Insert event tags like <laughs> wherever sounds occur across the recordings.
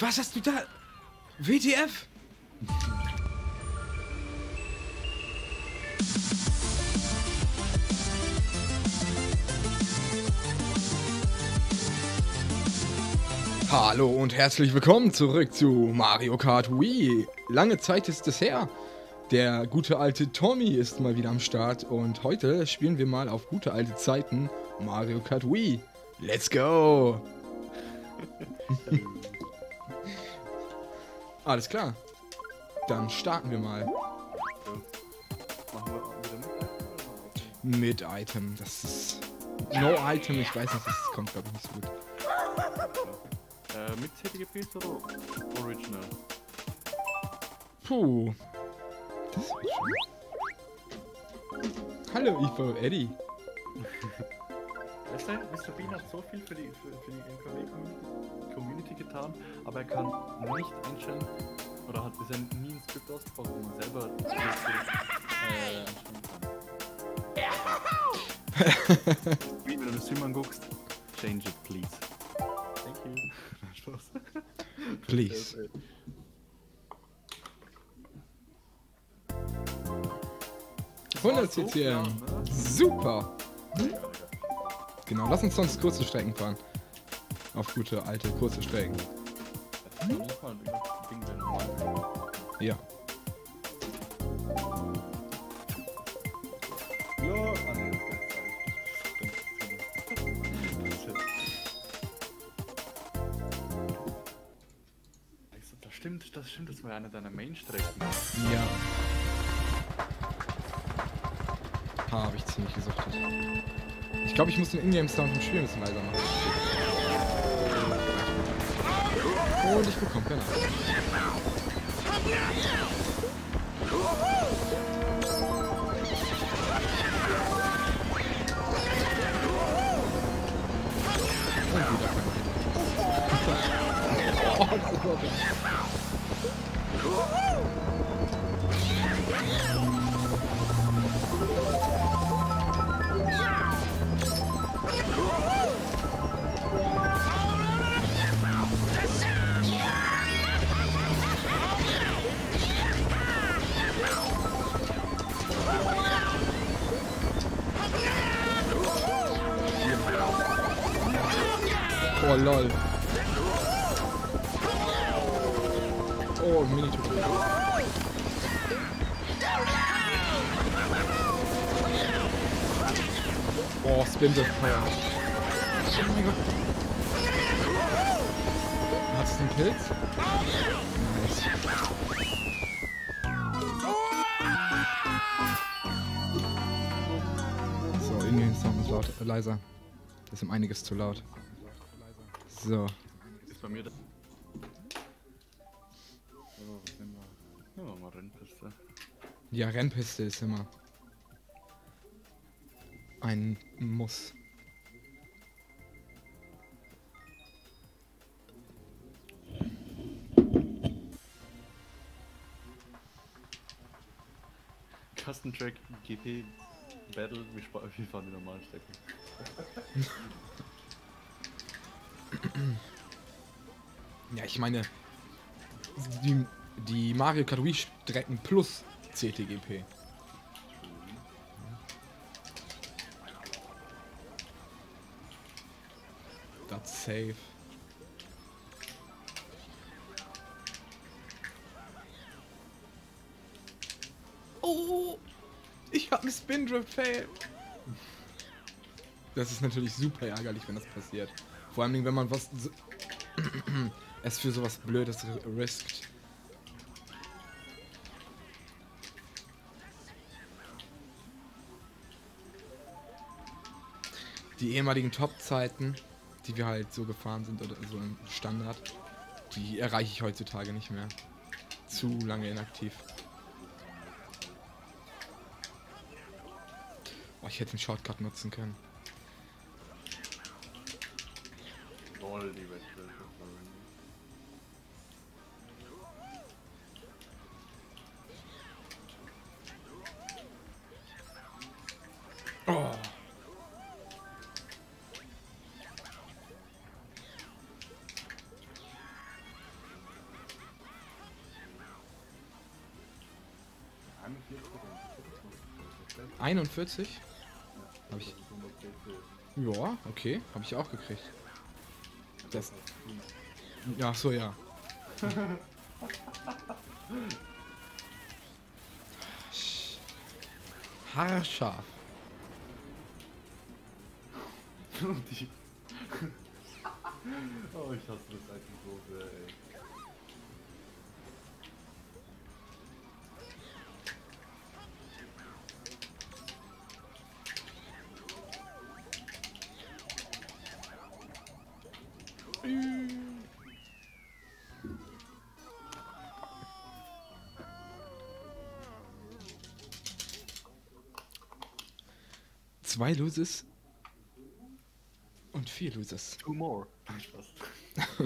Was hast du da? WTF? Hallo und herzlich willkommen zurück zu Mario Kart Wii. Lange Zeit ist es her. Der gute alte Tommy ist mal wieder am Start und heute spielen wir mal auf gute alte Zeiten Mario Kart Wii. Let's go! <laughs> Alles klar. Dann starten wir mal. Mit? Item. Das ist. No Item, ich weiß nicht, das kommt glaube ich nicht so gut. Äh, mit CTGPs oder Original? Puh. Das wird schon. Hallo, Ivo, Eddie. <laughs> Weißt du, Mr. Bean hat so viel für die, für, für die MKW-Community Community getan, aber er kann nicht einstellen oder hat bisher nie ein Skript ausgebaut, wo man selber das, äh, einstellen kann. <laughs> Wie wenn du den Stream anguckst, change it please. Thank you. Spaß. <laughs> Please. 100 CCM. Super. Genau, lass uns sonst kurze Strecken fahren. Auf gute alte kurze Strecken. Ja. Das stimmt, das stimmt, das war eine deiner Main-Strecken. Ja. Ha, habe ich ziemlich gesuchtet. Ich glaube, ich muss den Ingame-Sound vom Spiel ein bisschen leiser machen. Und ich bekomme keine Oh, <laughs> super. Oh lol. Oh, mini Oh, Spin the Fire. Oh mein Gott. Hat es einen Pilz? Nice. So, Indian Sound ist laut, äh, leiser. Das ist um einiges zu laut. So. Ist bei mir das. So, was nehmen wir? Nehmen wir mal Rennpiste. Ja, Rennpiste ist immer ein Muss. Custom Track GP Battle, wie fahren die normalen Strecken? <laughs> Ja, ich meine, die, die Mario Kart Wii Strecken plus CTGP. That's safe. Oh, ich habe einen Spin Drift Fail. Das ist natürlich super ärgerlich, wenn das passiert. Vor allem, wenn man was so- <clears throat> es für sowas Blödes ri- riskt. Die ehemaligen Top-Zeiten, die wir halt so gefahren sind oder so im Standard, die erreiche ich heutzutage nicht mehr. Zu lange inaktiv. Oh, ich hätte den Shortcut nutzen können. Lol, die Wettbewerbe. Oh. Einundvierzig? Hab ich. Ja, okay. Hab ich auch gekriegt. Das. Ja, so ja. Haarscharf. <laughs> Oh, ich hasse das einfach so sehr, ey. Zwei Loses. Und vier Loses. Two more. <laughs>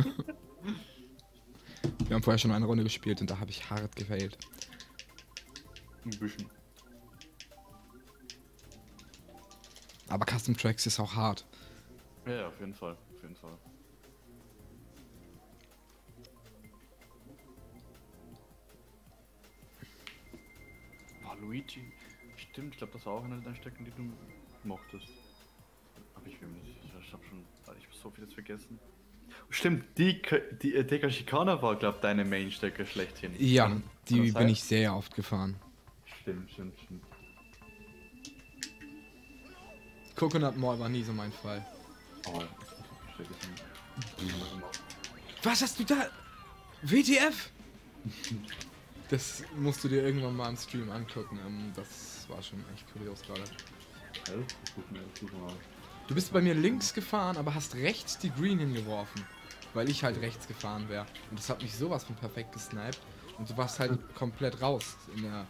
Wir haben vorher schon eine Runde gespielt und da habe ich hart gefailt. Ein bisschen. Aber Custom Tracks ist auch hart. Ja, ja, auf jeden Fall. Auf jeden Fall. Ah, Luigi. Stimmt, ich glaube, das war auch eine deiner Stecken, die du mochtest. Hab ich mir nicht sicher. Ich hab schon. Ich hab so vieles vergessen. Stimmt, die, die äh, Deka Schikana war, glaub deine Main-Stecke schlechthin. Ja, Kann- die kann bin sein? ich sehr oft gefahren. Stimmt, stimmt, stimmt. Coconut Mall war nie so mein Fall. Oh. Was hast du da? WTF? Das musst du dir irgendwann mal im Stream angucken. Ähm, das war schon echt kurios gerade. Du bist bei mir links gefahren, aber hast rechts die Green hingeworfen. Weil ich halt rechts gefahren wäre. Und das hat mich sowas von perfekt gesniped. Und du warst halt komplett raus in der.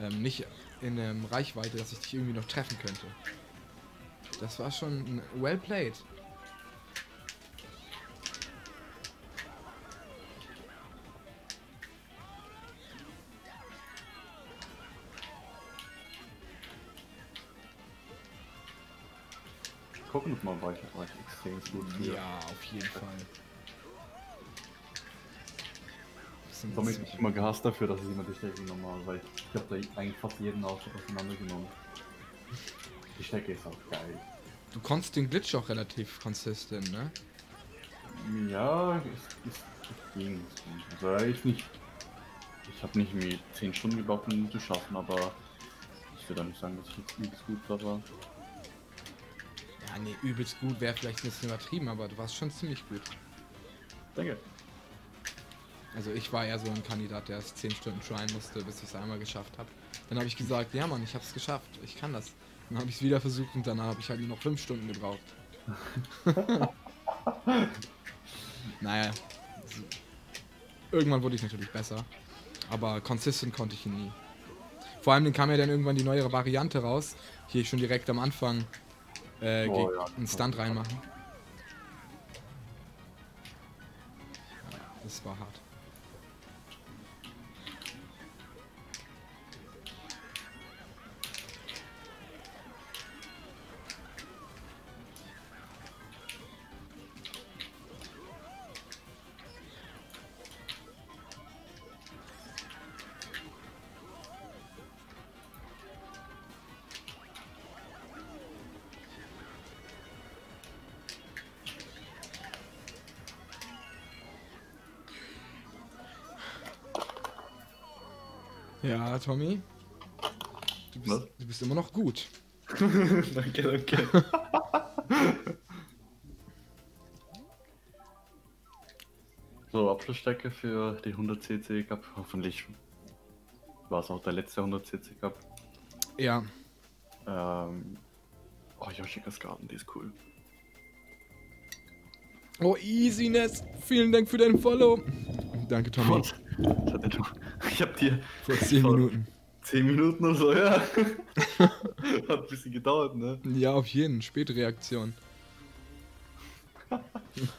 Ähm, nicht in der Reichweite, dass ich dich irgendwie noch treffen könnte. Das war schon well played. Mal war ich, war ich extrem gut für. Ja, auf jeden Fall. Das habe ich mich immer gehasst dafür, dass ich immer die Stecke genommen habe, weil ich habe da eigentlich fast jeden aus auseinandergenommen. Die Stecke ist auch geil. Du konntest den Glitch auch relativ consistent, ne? Ja, es, es, es ging. Also ich nicht. Ich habe nicht irgendwie 10 Stunden gebraucht, um ihn zu schaffen, aber ich würde auch nicht sagen, dass ich jetzt übelst gut da war. Ja, nee, übelst gut wäre vielleicht ein bisschen übertrieben, aber du warst schon ziemlich gut. Danke. Also ich war eher so ein Kandidat, der es 10 Stunden tryen musste, bis ich es einmal geschafft habe. Dann habe ich gesagt, ja Mann, ich habe es geschafft, ich kann das. Dann habe ich es wieder versucht und danach habe ich halt nur noch 5 Stunden gebraucht. <laughs> naja. so- Irgendwann wurde ich natürlich besser. Aber consistent konnte ich ihn nie. Vor allem dann kam ja dann irgendwann die neuere Variante raus. Hier schon direkt am Anfang äh, Oh, ja. einen Stunt reinmachen. Das war hart. Ja, Tommy. Du bist, Was? du bist immer noch gut. <laughs> danke, danke. <laughs> so, Abschlussstecke für die 100 CC Cup. Hoffentlich war es auch der letzte 100 CC Cup. Ja. Ähm, oh, Yoshikas Garten, die ist cool. Oh, Easiness. Vielen Dank für dein Follow. <laughs> Danke, Tommy. Was? Was hat der du? Ich hab dir Vor 10 vor Minuten. 10 Minuten oder so, ja. <laughs> hat ein bisschen gedauert, ne? Ja, auf jeden. Spätreaktion. <laughs>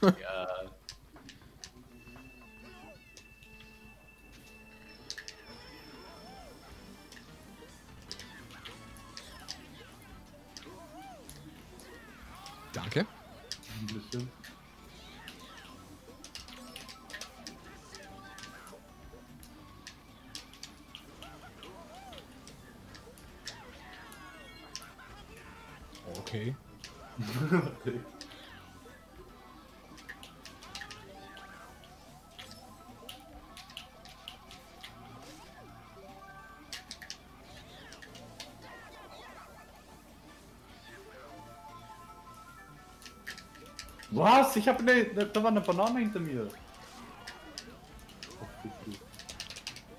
Ja. Danke. Ein bisschen. Was? Ich habe ne, ne, da war eine Banane hinter mir.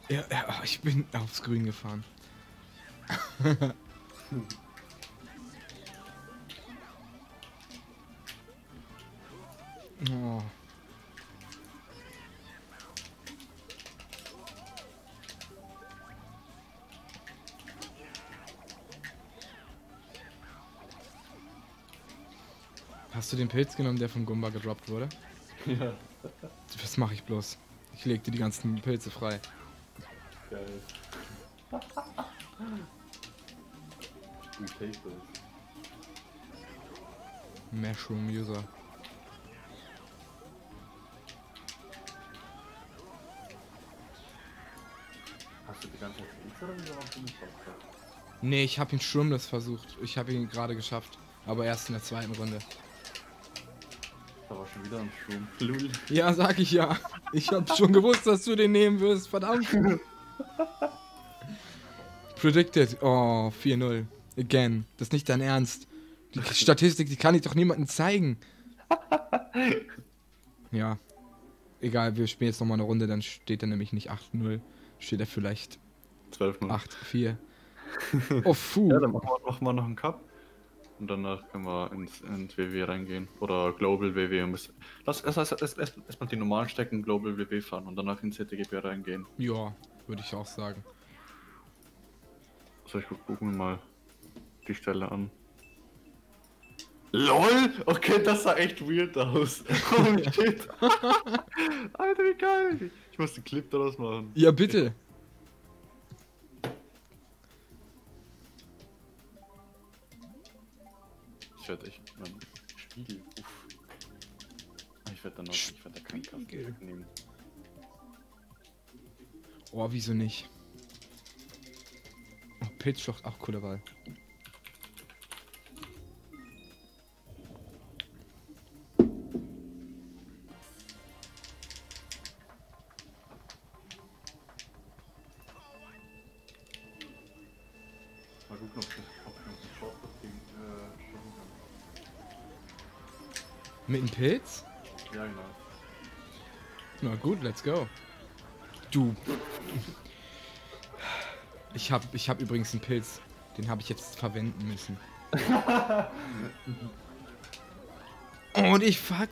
Ja, ja, ich bin aufs Grün gefahren. <laughs> oh. Hast du den Pilz genommen, der von Gumba gedroppt wurde? Ja, Was mache ich bloß? Ich legte die ganzen Pilze frei. geil. <laughs> Take this. Mushroom User. Nee, ich habe ihn Shroomless versucht. Ich habe ihn gerade geschafft. Aber erst in der zweiten Runde. Da war schon wieder ein Strom. <laughs> Lul. Ja, sag ich ja. Ich habe schon gewusst, dass du den nehmen wirst. Verdammt. <laughs> Predicted. Oh, 4-0. Again. Das ist nicht dein Ernst. Die <laughs> Statistik, die kann ich doch niemandem zeigen. Ja. Egal, wir spielen jetzt nochmal eine Runde, dann steht er nämlich nicht 8-0. Steht er vielleicht 12 Minuten. 8-4. <laughs> Oh, fu. Ja, dann machen wir, machen wir noch einen Cup. Und danach können wir ins, ins WW reingehen. Oder Global WW. Und bis- Lass erstmal erst, erst, erst, erst mal die normalen Stecken Global WW fahren und danach ins CTGB reingehen. Ja, würde ich auch sagen. So, ich guck, gucken wir mal die Stelle an. LOL! Okay, das sah echt weird aus. <laughs> Holy shit. <laughs> Alter, wie geil. Ich muss den Clip daraus machen. Ja, bitte. <laughs> Ich werde echt. Mann, Spiegel. Uff. Ich werde dann noch. Ich werde da keinen Kasten Spiegel. nehmen. Oh, wieso nicht? Oh, Pilzschlacht, auch cooler Wahl. Mit einem Pilz? Ja, genau. Na gut, let's go. Du. Ich hab, ich hab übrigens einen Pilz. Den habe ich jetzt verwenden müssen. <laughs> Und ich fuck.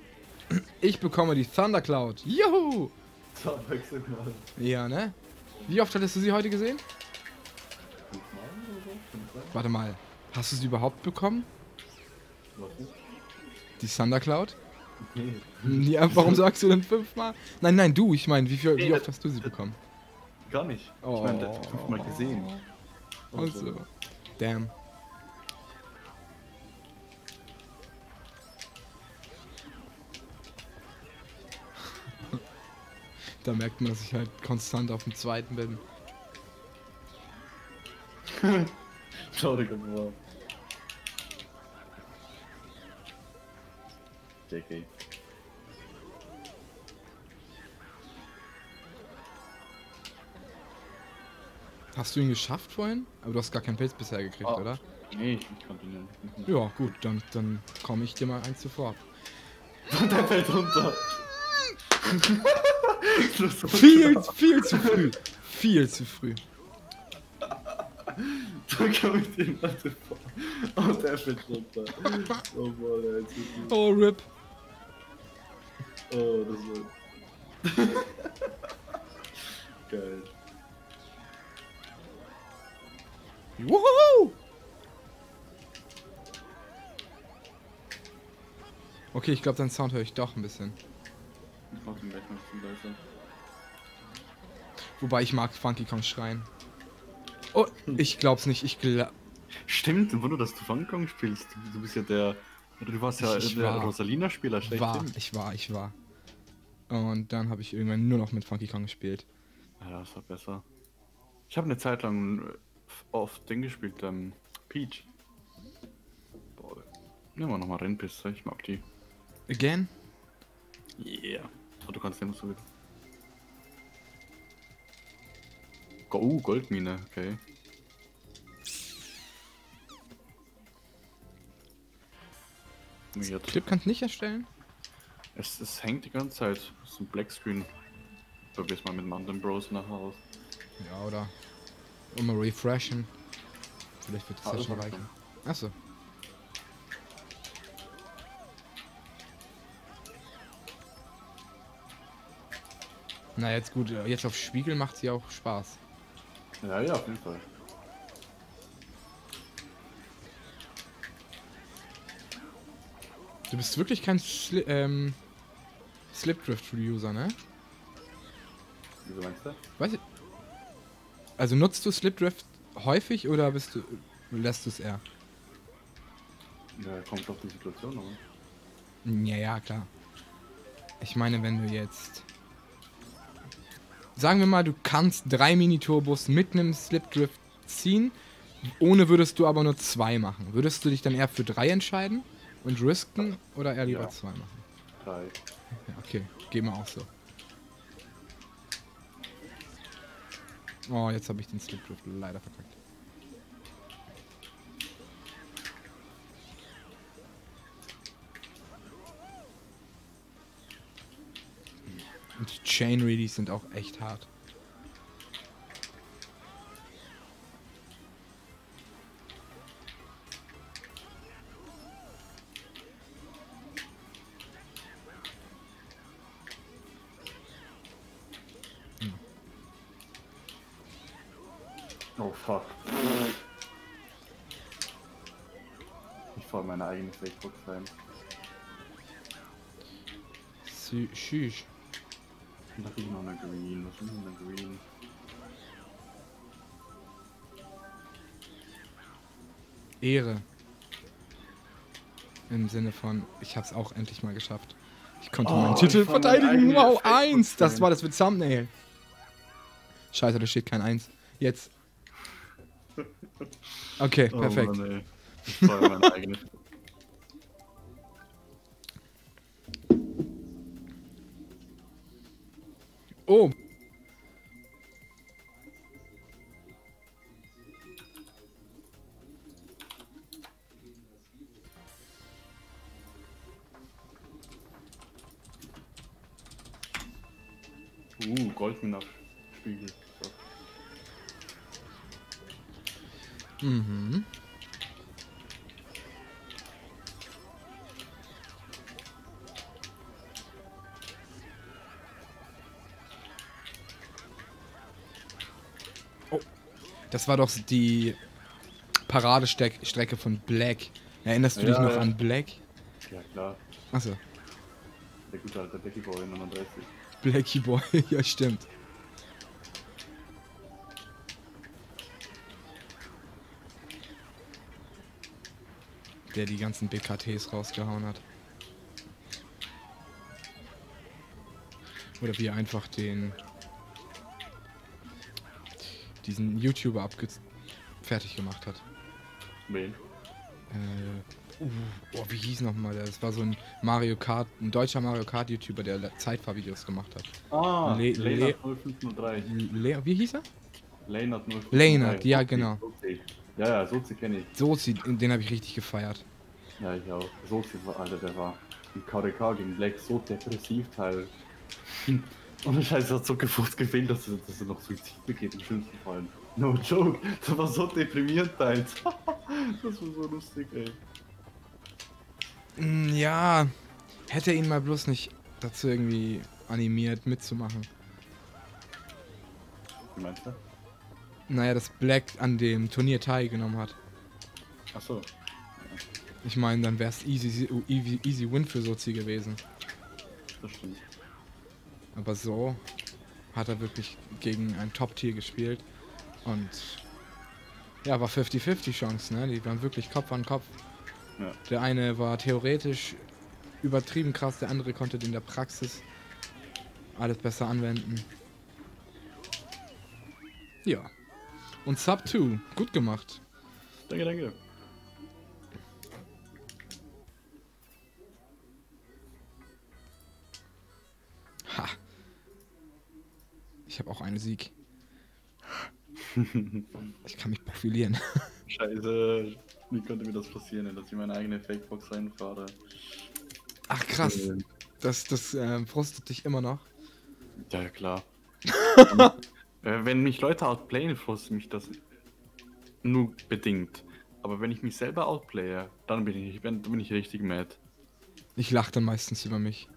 Ich bekomme die Thundercloud. Juhu! Ja, ne? Wie oft hattest du sie heute gesehen? Warte mal. Hast du sie überhaupt bekommen? Was ist? Die Thundercloud? Nee. Ja, warum sagst du denn fünfmal? Nein, nein, du. Ich meine, wie, viel- wie oft hast du sie bekommen? Gar nicht. Oh. Ich meine, hat fünfmal gesehen. Also. Damn. <laughs> Da merkt man, dass ich halt konstant auf dem zweiten bin. <laughs> Schau dir mal. JK. Hast du ihn geschafft vorhin? Aber du hast gar keinen Pilz bisher gekriegt, Ah. oder? Nee, ich, ich konnte ihn nicht. Ja, gut, dann, dann komme ich dir mal eins zuvor. Der fällt runter. So Viel, viel zu früh. Viel zu früh. Da kam ich den Leute vor. Oh, der fällt runter. Oh ey, jetzt ist es- Oh, RIP. Oh, das war. <laughs> Geil. Woohoo! Okay, ich glaube, deinen Sound höre ich doch ein bisschen. Ich mach den noch viel leiser. Wobei ich mag Funky Kong schreien. Oh, ich glaub's nicht. Ich glaub. Stimmt, ein Wunder, dass du Funky Kong spielst. Du, du bist ja der. Du warst ja Ich- ich der Rosalina-Spieler, schlecht. War, ich war, ich war. Und dann habe ich irgendwann nur noch mit Funky Kong gespielt. Ja, das war besser. Ich habe eine Zeit lang oft Ding gespielt, ähm, Peach. Boah, Nehmen wir nochmal Rennpiste, ich mag die. Again? Yeah. Oh, du kannst nehmen, was du willst. Go uh, Goldmine, okay. Clip kannst nicht erstellen? Es, es hängt die ganze Zeit. Es ist ein Blackscreen. Probier's mal mit Mountain Bros nachher aus. Ja, oder? Um mal refreshen. Vielleicht wird das Ah, ja das schon reichen. Achso. Na jetzt gut, jetzt auf Spiegel macht sie auch Spaß. Ja, ja, auf jeden Fall. Du bist wirklich kein Sli ähm, Slipdrift-User, ne? Wieso meinst du? Weiß ich. Also nutzt du Slipdrift häufig oder bist du lässt du es eher? Ja, kommt auf die Situation an. Ja, ja, klar. Ich meine, wenn du jetzt. Sagen wir mal, du kannst drei Mini-Turbos mit einem Slipdrift ziehen, ohne würdest du aber nur zwei machen. Würdest du dich dann eher für drei entscheiden und risken oder eher lieber Ja. zwei machen? Drei. Ja, okay, gehen wir auch so. Oh, jetzt habe ich den Slipdrift leider verkackt. Und die Chain Readies sind auch echt hart. Facebook rein. Sü- Schüch. Da krieg ich noch eine Green. Was ist denn eine Green? Ehre. Im Sinne von, ich hab's auch endlich mal geschafft. Ich konnte Oh, meinen Titel verteidigen. Wow, Facebook 1. Das sein. war das mit Thumbnail. Scheiße, da steht kein 1. Jetzt. <laughs> Okay, perfekt. Oh Mann, ey. <laughs> Eigene. Oh. Uh, Goldmine auf Spiegel. So. Mhm. Das war doch die Paradestrecke von Black. Erinnerst du dich Ja, noch ja. an Black? Ja klar, Achso, der gute alte Becky Boy 39. Blackie Boy, <laughs> ja stimmt. Der die ganzen BKTs rausgehauen hat. Oder wie einfach den diesen YouTuber abge fertig gemacht hat. Wen? Äh, uh, oh, wie hieß nochmal der? Das war so ein Mario Kart, ein deutscher Mario Kart YouTuber, der Zeitfahrvideos gemacht hat. Ah, Le- Leonard 0503. Le wie hieß er? Leonard 0503. Leonard, ja, genau. Sozi. Ja, ja, Sozi kenne ich. Sozi, den habe ich richtig gefeiert. Ja, ich auch. Sozi war, Alter, der war im KDK gegen Black so depressiv teil. <laughs> Und der Scheiße hat so gefurzt gefehlt, dass er, dass er noch Suizid begeht im schlimmsten Fall. No joke, das war so deprimierend teils. <laughs> das war so lustig, ey. Mm, Ja, hätte ihn mal bloß nicht dazu irgendwie animiert mitzumachen. Wie meinst du? Naja, dass Black an dem Turnier teilgenommen hat. Achso, Ich meine, dann wäre es easy, easy, easy Win für Sozi gewesen. das stimmt. Aber so hat er wirklich gegen ein Top-Tier gespielt. Und ja, war 50-50 Chance, ne? Die waren wirklich Kopf an Kopf. Ja. Der eine war theoretisch übertrieben krass, der andere konnte in der Praxis alles besser anwenden. Ja. Und Sub 2, gut gemacht. Danke, danke. Einen Sieg. ich kann mich profilieren. Scheiße. Wie konnte mir das passieren, dass ich meine eigene Fakebox reinfahre? Ach krass. Das, das äh, frustet dich immer noch. Ja, klar. <laughs> Äh, wenn mich Leute outplayen, frustet mich das nur bedingt. Aber wenn ich mich selber outplaye, dann bin ich, dann bin ich richtig mad. Ich lache dann meistens über mich.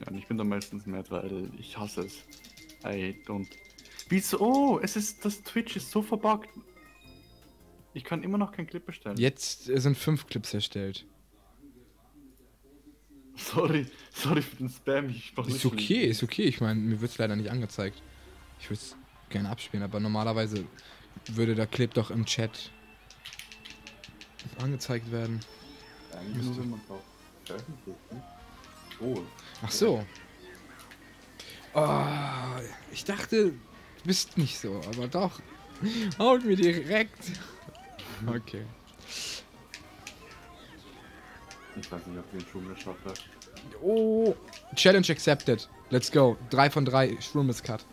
Ja, und ich bin dann meistens mad, weil ich hasse es. I don't. Wieso? Oh, es ist, das Twitch ist so verbuggt. Ich kann immer noch keinen Clip bestellen. Jetzt sind fünf Clips erstellt. Sorry, sorry für den Spam. Ich mach Ist nicht okay, ist okay. Ich meine, mir wird es leider nicht angezeigt. Ich würde es gerne abspielen, aber normalerweise würde der Clip doch im Chat angezeigt werden. Eigentlich nur, wenn man drauf veröffentlicht, ne? Oh. Ach so. Oh, ich dachte, du bist nicht so, aber doch. Haut mir direkt. Okay. Ich weiß nicht, ob ich den Schuh mehr schaffe. Oh, Challenge accepted. Let's go. Drei von drei. Shroom ist cut.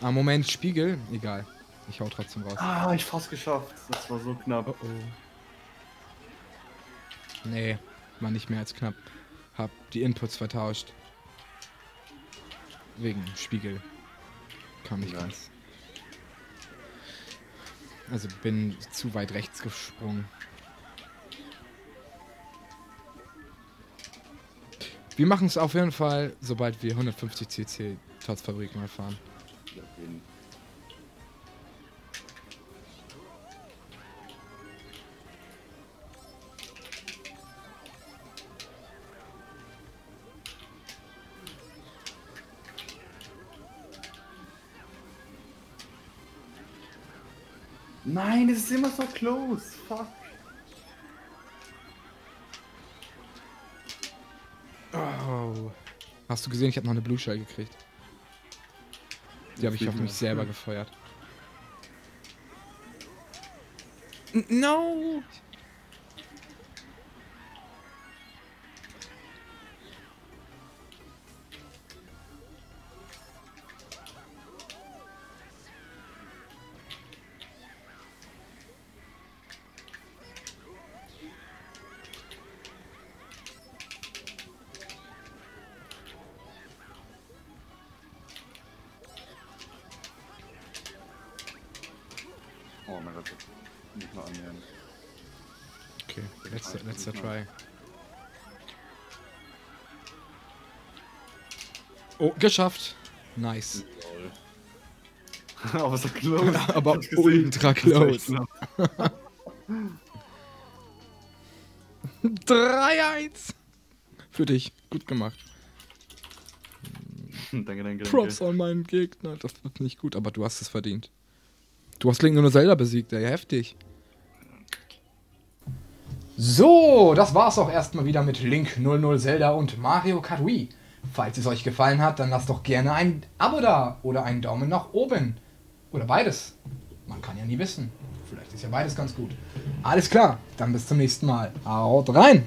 Ah, Moment, Spiegel. Egal. Ich hau trotzdem raus. Ah, ich fast geschafft. Das war so knapp. Oh, oh. Nee, war nicht mehr als knapp. Hab die Inputs vertauscht. Wegen Spiegel. Kam nicht Ja. ganz. Also bin zu weit rechts gesprungen. Wir machen es auf jeden Fall, sobald wir 150 cc Totsfabrik mal fahren. Ja, Nein, es ist immer so close. Fuck. Oh. Hast du gesehen, ich habe noch eine Blue Shell gekriegt. Die habe ich auf mich selber gefeuert. No! Oh, geschafft. Nice. <laughs> Aber so <laughs> close. Aber ultra close. knapp. 3-1. Für dich. Gut gemacht. <laughs> danke, danke, danke. Props an meinen Gegner. Das wird nicht gut, aber du hast es verdient. Du hast Link nur Zelda besiegt, ey. Heftig. So, das war's auch erstmal wieder mit Link 00 Zelda und Mario Kart Wii. Falls es euch gefallen hat, dann lasst doch gerne ein Abo da oder einen Daumen nach oben. Oder beides. Man kann ja nie wissen. Vielleicht ist ja beides ganz gut. Alles klar, dann bis zum nächsten Mal. Haut rein!